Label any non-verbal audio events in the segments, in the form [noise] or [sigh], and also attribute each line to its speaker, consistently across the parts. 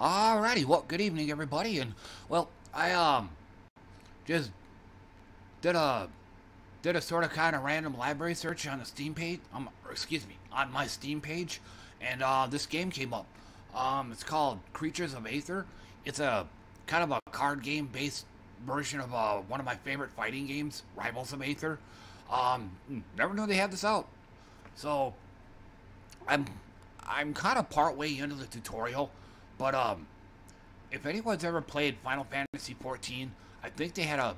Speaker 1: Alrighty, well, good evening, everybody, and well, I um just did a did a sort of kind of random library search on the Steam page. Um, excuse me, on my Steam page, and uh, this game came up. Um, it's called Creatures of Aether. It's a kind of a card game based version of uh, one of my favorite fighting games, Rivals of Aether. Um, never knew they had this out. So I'm I'm kind of part way into the tutorial, but um, if anyone's ever played Final Fantasy 14, I think they had a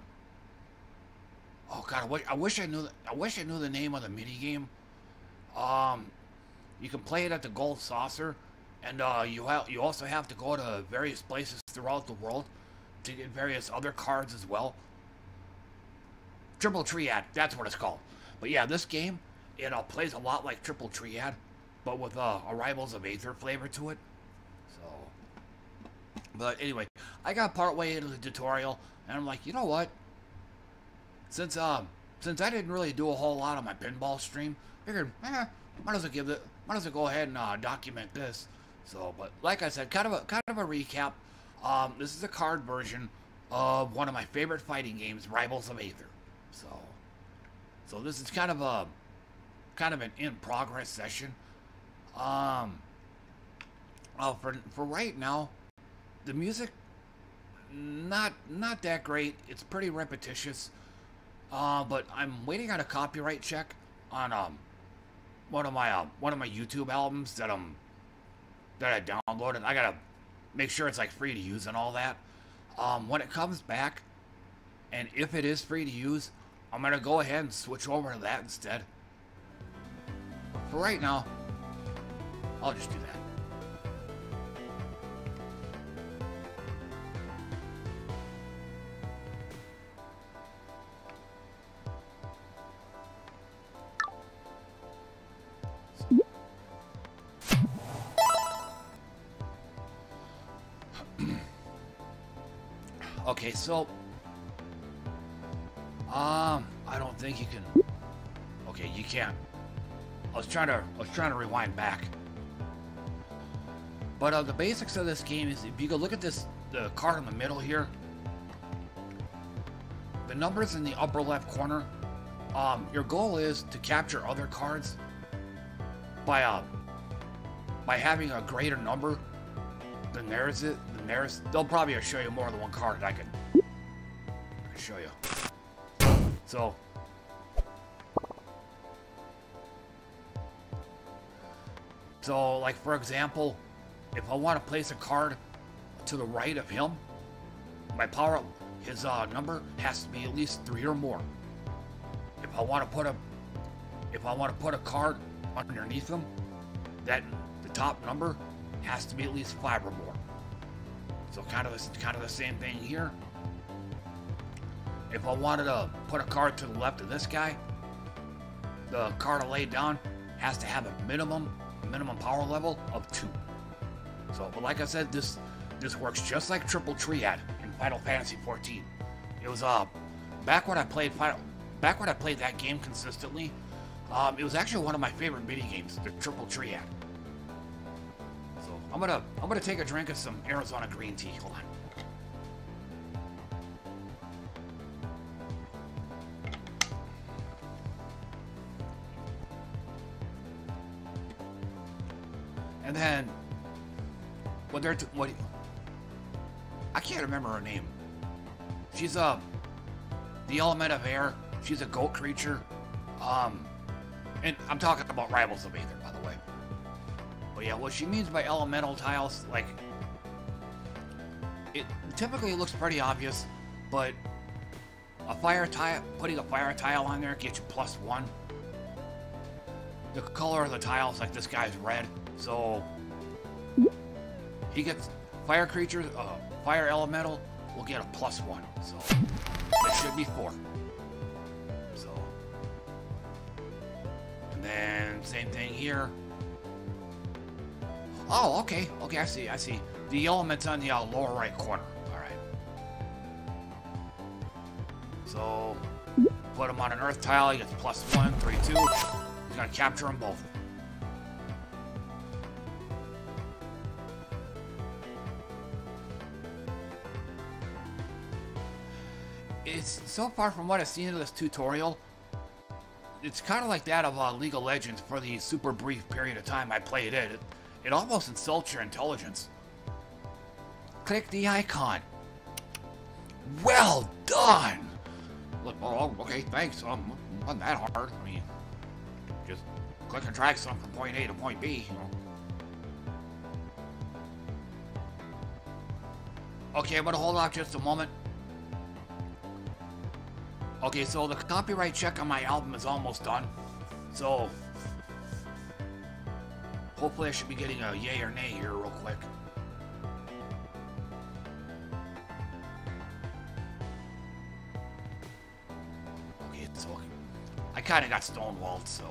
Speaker 1: oh god, I wish I, wish I knew I wish I knew the name of the mini game. Um, you can play it at the Gold Saucer, and uh, you have you also have to go to various places throughout the world to get various other cards as well. Triple Triad, that's what it's called. But yeah, this game, it uh, plays a lot like Triple Triad, but with uh, Rivals of Aether flavor to it. But anyway, I got partway into the tutorial, and I'm like, you know what? Since um, since I didn't really do a whole lot on my pinball stream, figured, eh, might as well give it, might as well go ahead and uh, document this. So, but like I said, kind of a kind of a recap. Um, this is a card version of one of my favorite fighting games, Rivals of Aether. So, so this is kind of a kind of an in progress session. Um, well, for for right now, the music not not that great. It's pretty repetitious. Uh, but I'm waiting on a copyright check on um one of my uh, one of my YouTube albums that I'm that I downloaded. I gotta make sure it's like free to use and all that. Um, when it comes back, and if it is free to use, I'm gonna go ahead and switch over to that instead. For right now, I'll just do that. Okay, so um, I don't think you can. Okay, you can't. I was trying to. I was trying to rewind back. But uh, the basics of this game is if you go look at this, the card in the middle here, the numbers in the upper left corner. Um, your goal is to capture other cards by uh, by having a greater number than theirs. They'll probably show you more than one card. I can, I can show you. So, so like for example, if I want to place a card to the right of him, my power, his uh, number has to be at least three or more. If I want to put a, if I want to put a card underneath him, that the top number has to be at least five or more. So kind of the, kind of the same thing here. If I wanted to put a card to the left of this guy, the card I laid down has to have a minimum minimum power level of two. So, but like I said, this this works just like Triple Triad in Final Fantasy 14. It was uh back when I played Final back when I played that game consistently. Um, it was actually one of my favorite mini games, the Triple Triad. I'm gonna I'm gonna take a drink of some Arizona green tea. Hold on. And then, what they're, what, I can't remember her name. She's, uh, the element of air. She's a goat creature. Um, and I'm talking about Rivals of Aether, by the way. Yeah, what she means by elemental tiles, like, it typically looks pretty obvious, but a fire tile, putting a fire tile on there gets you plus one. The color of the tiles, like this guy's red. So he gets fire creature, uh, fire elemental will get a plus one. So it should be four. So and then same thing here. Oh, okay. Okay, I see. I see. The element's on the uh, lower right corner. All right. So, put him on an earth tile. He gets plus one, three, two. He's going to capture them both. It's so far from what I've seen in this tutorial, it's kind of like that of uh, League of Legends for the super brief period of time I played it. it it almost insults your intelligence. Click the icon. Well done! Look, oh, okay, thanks. Um, wasn't that hard. I mean, just click and drag something from point A to point B. Okay, I'm gonna hold off just a moment. Okay, so the copyright check on my album is almost done. So, hopefully I should be getting a yay or nay here real quick. Okay, so I kind of got stonewalled, so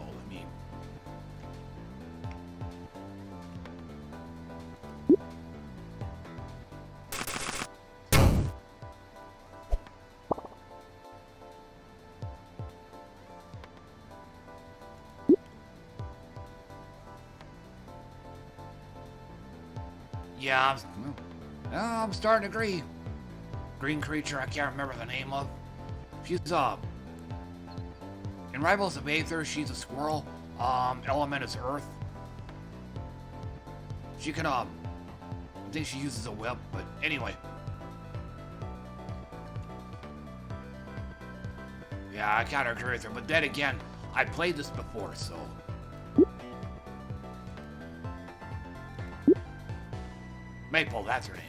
Speaker 1: Yeah, I'm, I'm starting to agree. Green creature, I can't remember the name of. She's, uh, in Rivals of Aether, she's a squirrel. Um, element is earth. She can, um, I think she uses a web, but anyway. Yeah, I kind of agree with her, but then again, I played this before, so... Maypul, that's her name.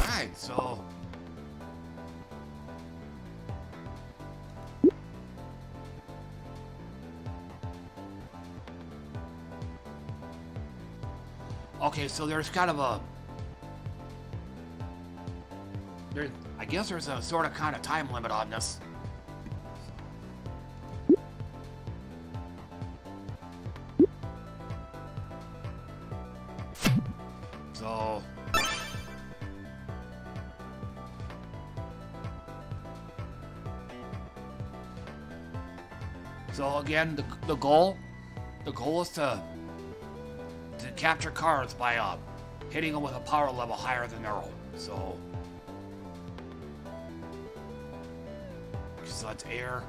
Speaker 1: Alright, so... Okay, so there's kind of a... There, I guess there's a sort of kind of time limit on this. Again, the, the goal, the goal is to to capture cards by uh, hitting them with a power level higher than their own. So, so that's air.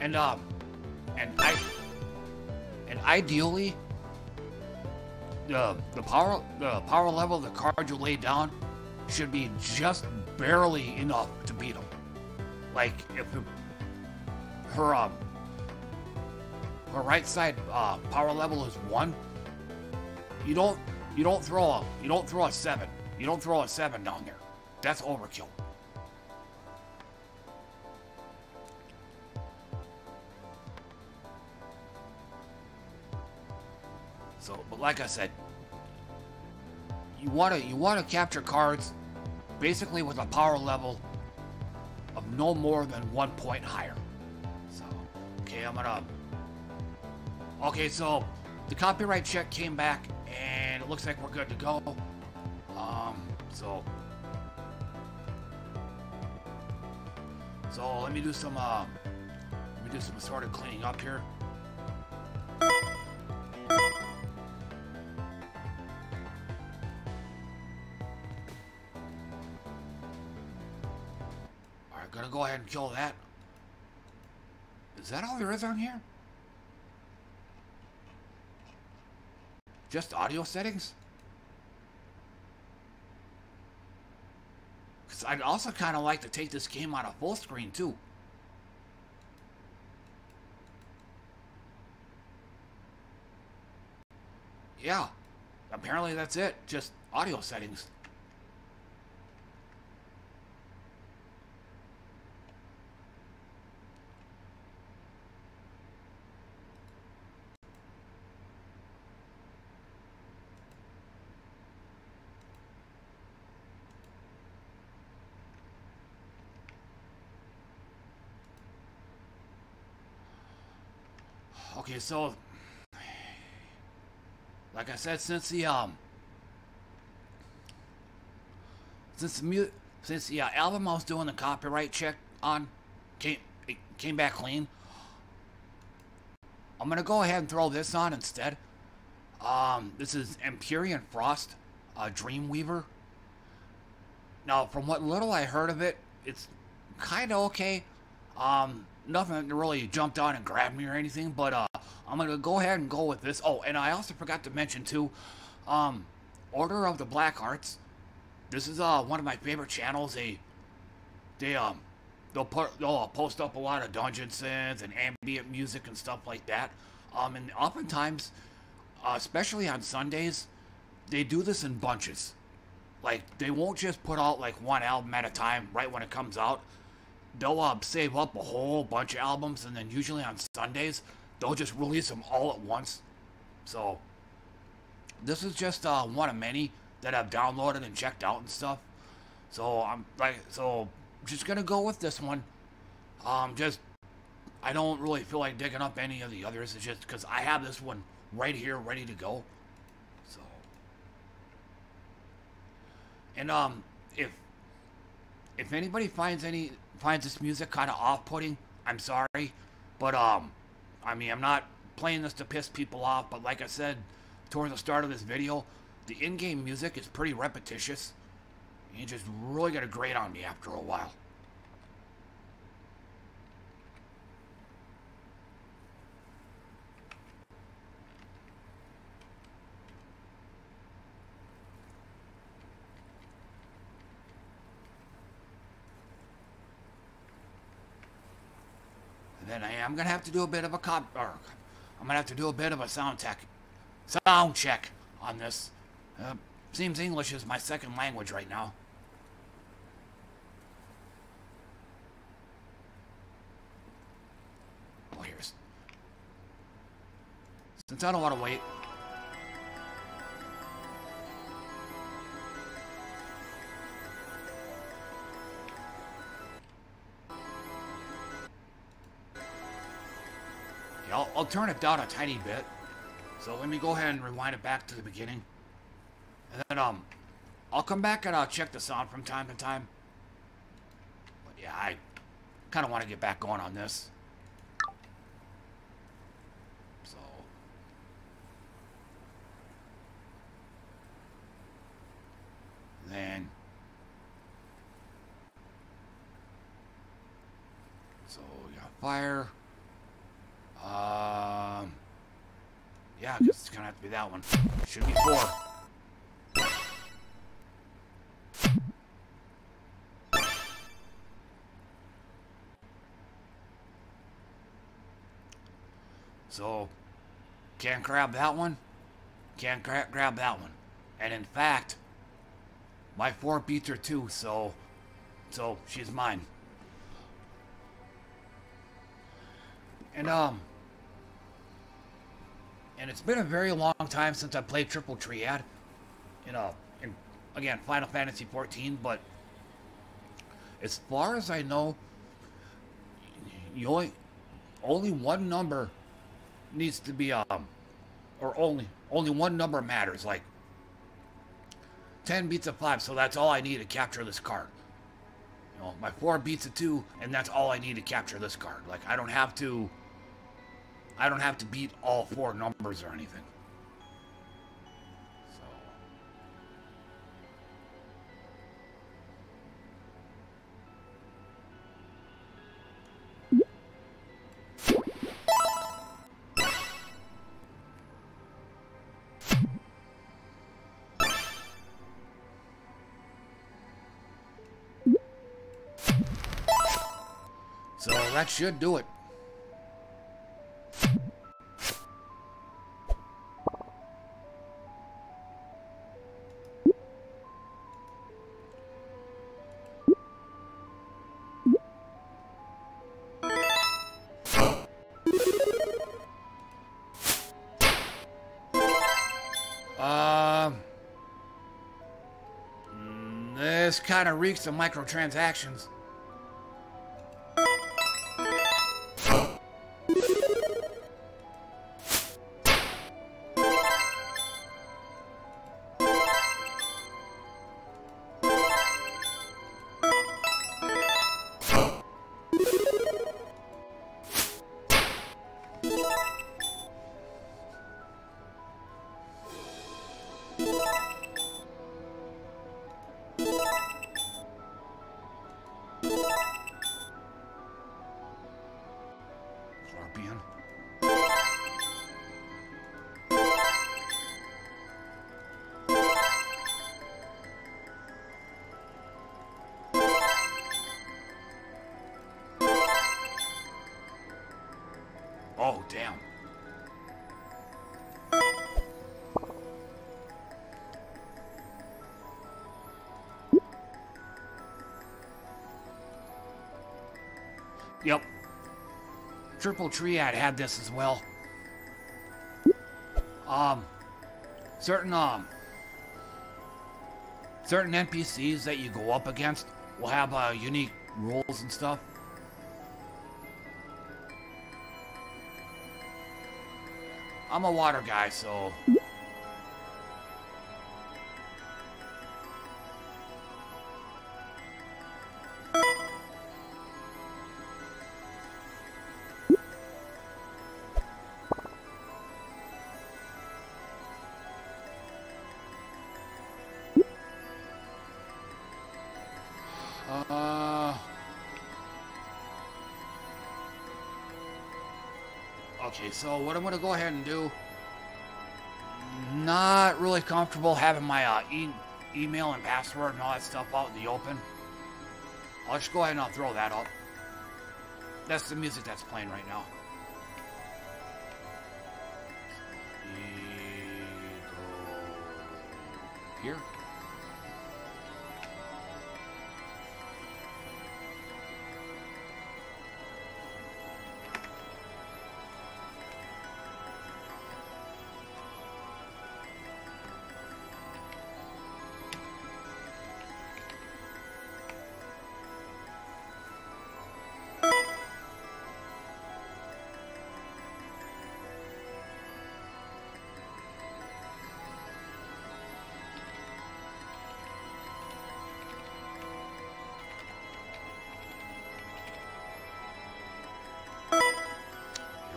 Speaker 1: And um, and I, and ideally, the the power the power level of the card you lay down should be just barely enough to beat him. Like if her um her right side uh, power level is one, you don't you don't throw a you don't throw a seven. You don't throw a seven down there. That's overkill. Like I said, you want to you want to capture cards basically with a power level of no more than one point higher. So, okay, I'm gonna. Okay, so the copyright check came back, and it looks like we're good to go. Um, so. So let me do some, uh, let me do some sort of cleaning up here. Gonna go ahead and kill that. Is that all there is on here? Just audio settings? Because I'd also kind of like to take this game on a full screen, too. Yeah. Apparently that's it. Just audio settings. So like I said, since the um since the mu since the uh, album I was doing the copyright check on came came back clean, I'm gonna go ahead and throw this on instead. Um, this is Empyrean Frost, uh, Dreamweaver. Now, from what little I heard of it, it's kind of okay. Um, nothing really jumped on and grabbed me or anything, but uh, I'm gonna go ahead and go with this. Oh, and I also forgot to mention too, um, Order of the Black Arts. This is uh one of my favorite channels. They they um they'll put they'll uh, post up a lot of dungeon scenes and ambient music and stuff like that. Um, and oftentimes, uh, especially on Sundays, they do this in bunches. Like they won't just put out like one album at a time right when it comes out. They'll uh, save up a whole bunch of albums, and then usually on Sundays they'll just release them all at once. So this is just uh, one of many that I've downloaded and checked out and stuff. So I'm like, so just gonna go with this one. Um, just I don't really feel like digging up any of the others. It's just because I have this one right here, ready to go. So, and um, if if anybody finds any finds this music kind of off-putting, I'm sorry, but um, I mean I'm not playing this to piss people off. But like I said towards the start of this video, the in-game music is pretty repetitious. You just really got to grate on me after a while. Then I am gonna have to do a bit of a cop, or I'm gonna have to do a bit of a sound tech, sound check on this. Uh, seems English is my second language right now. Oh, here's. Since I don't want to wait. I'll, turn it down a tiny bit. So let me go ahead and rewind it back to the beginning. And then, um, I'll come back and I'll check the sound from time to time. But yeah, I kind of want to get back going on this. So. Then. So we got fire. Um. Yeah, it's gonna have to be that one. Should be four. So, can't grab that one, can't gra grab that one. And in fact, my four beats her too, so, so she's mine. And, um, and it's been a very long time since I played Triple Triad, you know, in, again, Final Fantasy 14, but as far as I know, you only, only one number needs to be, um, or only, only one number matters, like 10 beats of 5, so that's all I need to capture this card. You know, my 4 beats of 2, and that's all I need to capture this card. Like, I don't have to I don't have to beat all four numbers or anything. So that should do it. Kind of reeks of microtransactions. Yep. Triple Triad had this as well. Um, certain, um, certain NPCs that you go up against will have, uh, unique rules and stuff. I'm a water guy, so so what I'm going to go ahead and do, not really comfortable having my uh, e email and password and all that stuff out in the open. I'll just go ahead and I'll throw that up. That's the music that's playing right now. Here.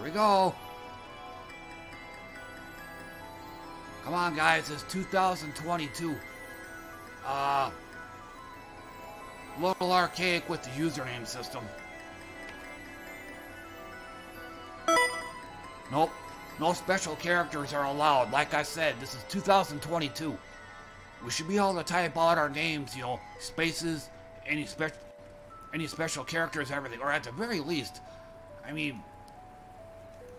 Speaker 1: We go. Come on, guys. It's 2022. Uh, little archaic with the username system. Nope. No special characters are allowed. Like I said, this is 2022. We should be able to type out our names, you know, spaces, any any special characters, everything. Or at the very least, I mean,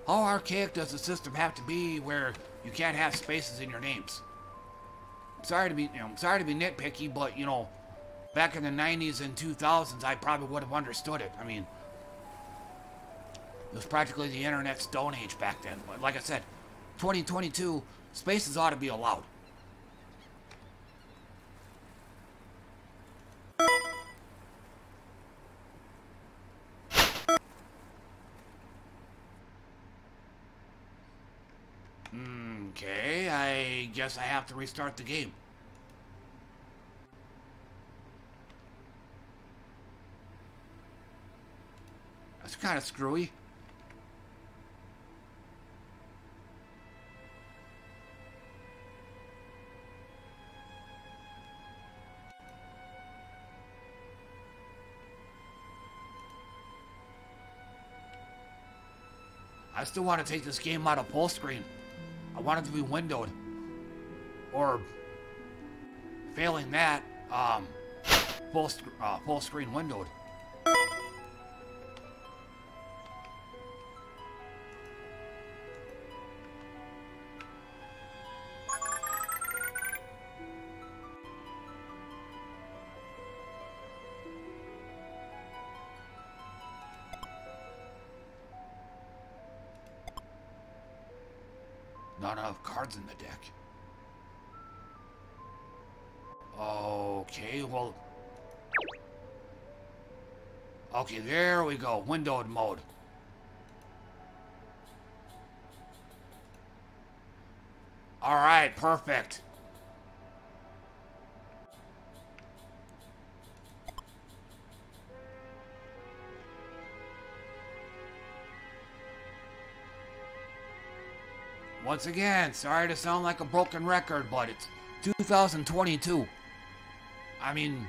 Speaker 1: how archaic does the system have to be where you can't have spaces in your names? Sorry to be, you know, sorry to be nitpicky, but you know, back in the 90s and 2000s, I probably would have understood it. I mean, it was practically the internet's stone age back then. But like I said, 2022, spaces ought to be allowed. Okay, I guess I have to restart the game. That's kind of screwy. I still want to take this game out of full screen. I want it to be windowed. Or, failing that, um, full, uh, full screen windowed. Okay, there we go. Windowed mode. Alright, perfect. Once again, sorry to sound like a broken record, but it's 2022. I mean,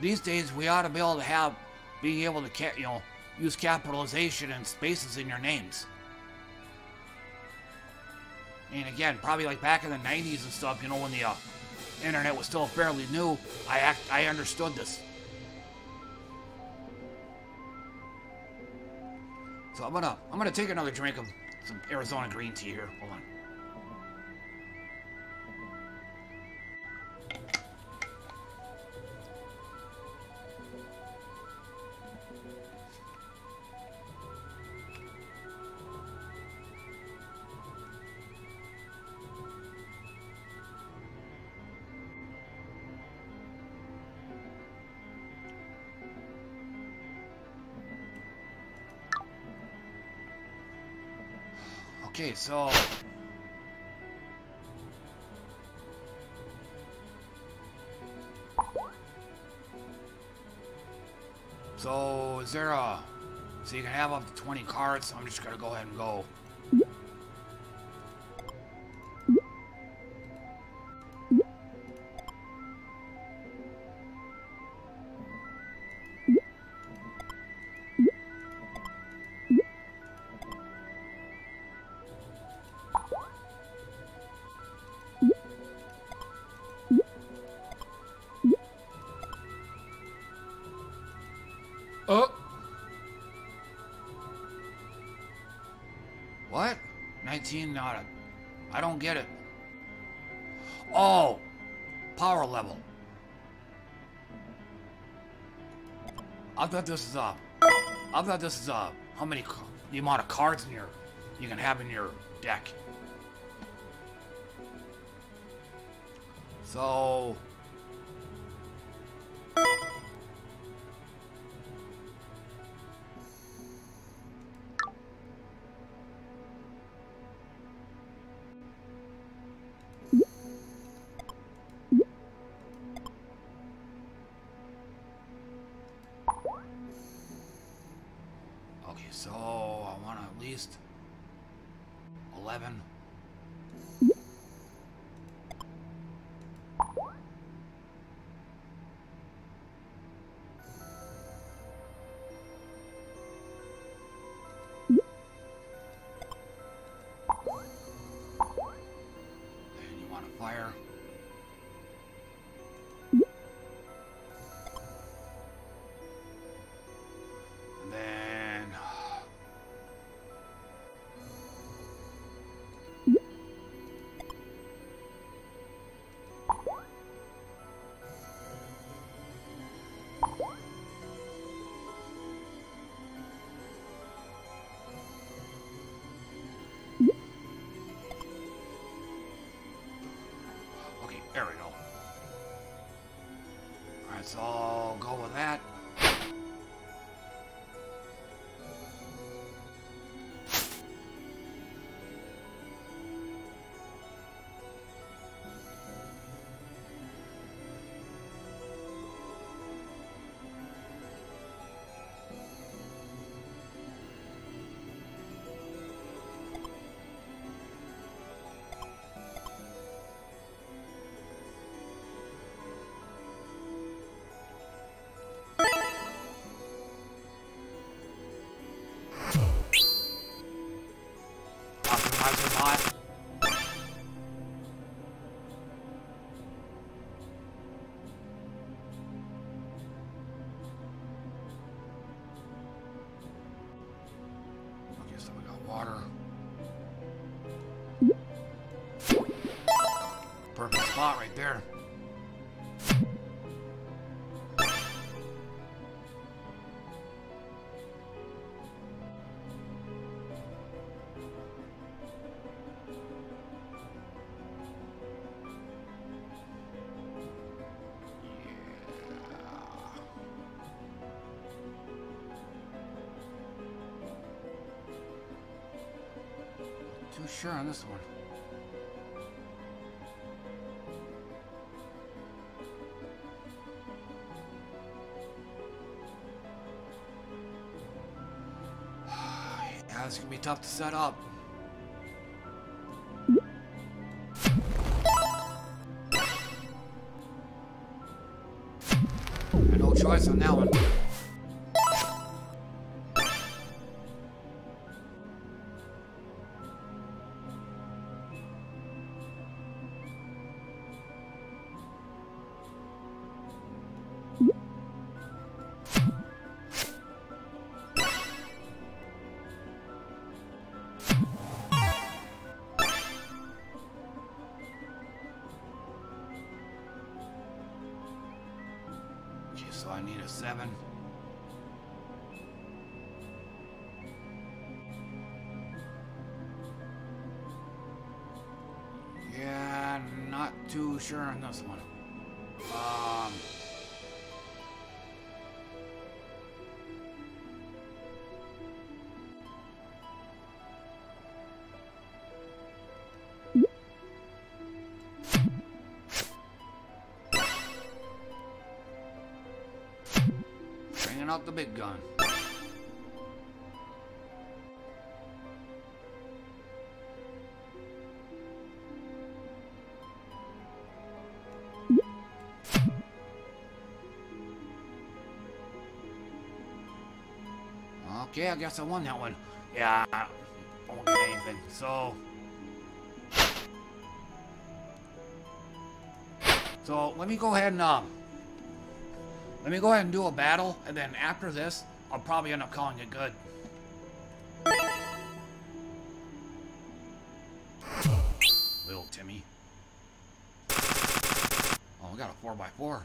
Speaker 1: these days we ought to be able to have, being able to, you know, use capitalization and spaces in your names. And again, probably like back in the 90s and stuff, you know, when the uh, internet was still fairly new, I act, I understood this. So I'm gonna, I'm gonna take another drink of some Arizona green tea here. Hold on. Okay, so... So, is there a... So you can have up to 20 cards, so I'm just gonna go ahead and go. Get it. Oh! Power level. I thought this is, uh... I thought this is, uh... How many... The amount of cards in your... You can have in your deck. So... Wire. Let's all go Too sure on this one. [sighs] It's gonna be tough to set up. no choice on that one. I'm not too sure on this one. Um... Bringing out the big gun. Okay, I guess I won that one. Yeah, I won't get anything. So... So, let me go ahead and, um... Let me go ahead and do a battle, and then after this, I'll probably end up calling it good. Little Timmy. Oh, we got a 4x4.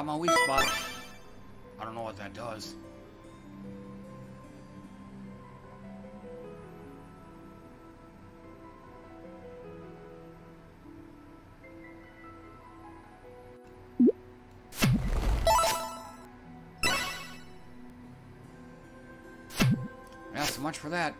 Speaker 1: Got my weak spot. I don't know what that does. Yeah, so much for that.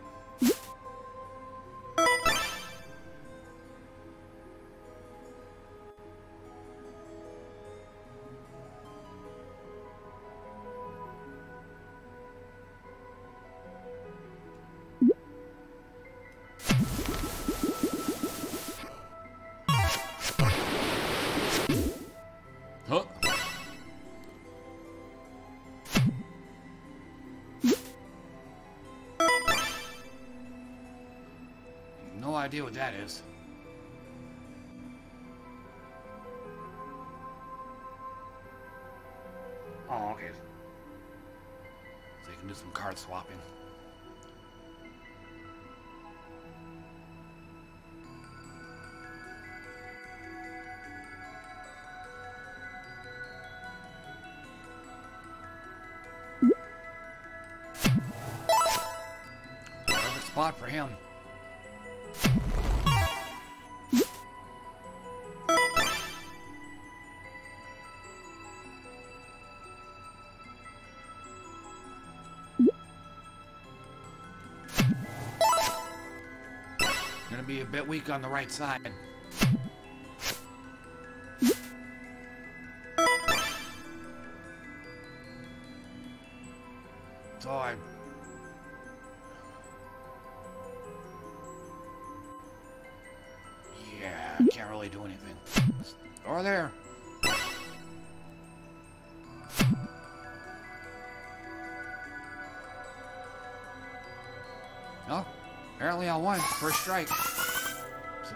Speaker 1: Idea what that is. Oh, okay. So you can do some card swapping. Perfect spot for him. Gonna be a bit weak on the right side. First strike. So.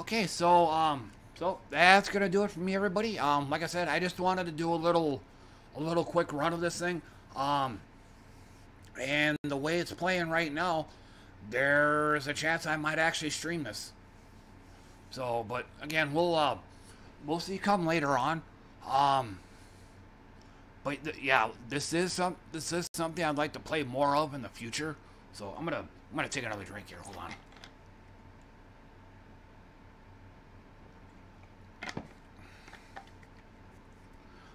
Speaker 1: Okay, so um, so that's gonna do it for me, everybody. Um, like I said, I just wanted to do a little, a little quick run of this thing. Um, and the way it's playing right now, there's a chance I might actually stream this. So, but again, we'll uh, we'll see come later on. Um, but th yeah, this is some this is something I'd like to play more of in the future. So I'm gonna I'm gonna take another drink here. Hold on.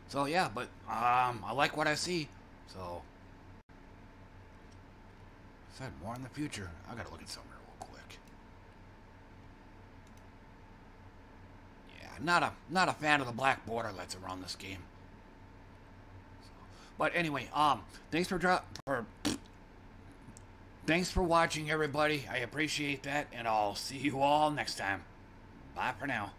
Speaker 1: So yeah, but um, I like what I see. So said more in the future. I gotta look at somewhere real quick. Yeah, not a not a fan of the black border that's around this game. So, but anyway, um, thanks for drop for. Thanks for watching, everybody. I appreciate that, and I'll see you all next time. Bye for now.